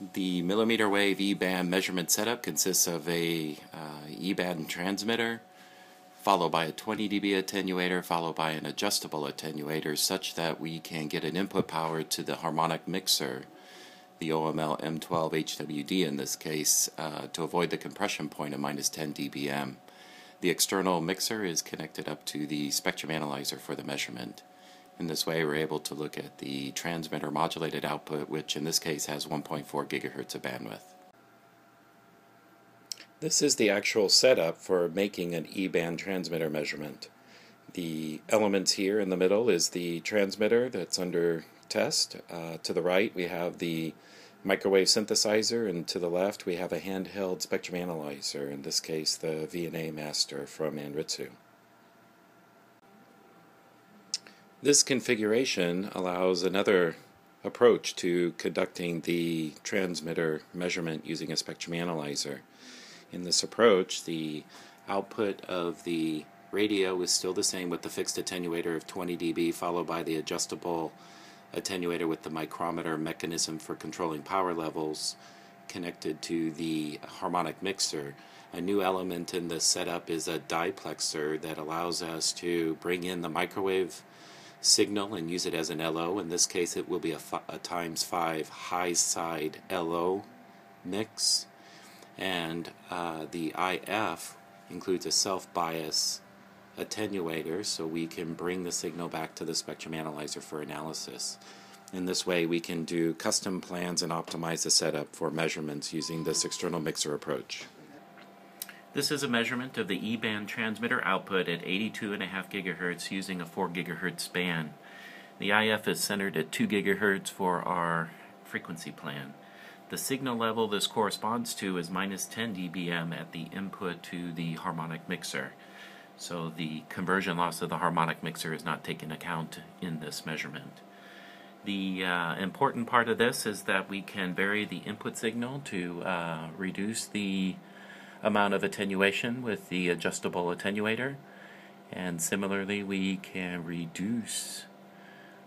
The millimeter wave E-band measurement setup consists of a uh, E-band transmitter, followed by a 20 dB attenuator, followed by an adjustable attenuator, such that we can get an input power to the harmonic mixer, the OML M12 HWD in this case, uh, to avoid the compression point of minus 10 dBm. The external mixer is connected up to the spectrum analyzer for the measurement. In this way, we're able to look at the transmitter modulated output, which in this case has 1.4 gigahertz of bandwidth. This is the actual setup for making an E-band transmitter measurement. The elements here in the middle is the transmitter that's under test. Uh, to the right, we have the microwave synthesizer, and to the left, we have a handheld spectrum analyzer, in this case, the VNA Master from Anritsu. This configuration allows another approach to conducting the transmitter measurement using a spectrum analyzer. In this approach, the output of the radio is still the same with the fixed attenuator of 20 dB followed by the adjustable attenuator with the micrometer mechanism for controlling power levels connected to the harmonic mixer. A new element in this setup is a diplexer that allows us to bring in the microwave signal and use it as an LO. In this case, it will be a, a times 5 high side LO mix. And uh, the IF includes a self bias attenuator so we can bring the signal back to the spectrum analyzer for analysis. In this way, we can do custom plans and optimize the setup for measurements using this external mixer approach. This is a measurement of the E-band transmitter output at 82.5 gigahertz using a 4 gigahertz band. The IF is centered at 2 gigahertz for our frequency plan. The signal level this corresponds to is minus 10 dBm at the input to the harmonic mixer. So the conversion loss of the harmonic mixer is not taken account in this measurement. The uh, important part of this is that we can vary the input signal to uh, reduce the amount of attenuation with the adjustable attenuator and similarly we can reduce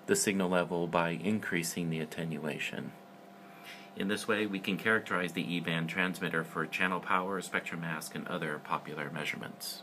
the signal level by increasing the attenuation. In this way we can characterize the E-band transmitter for channel power, spectrum mask, and other popular measurements.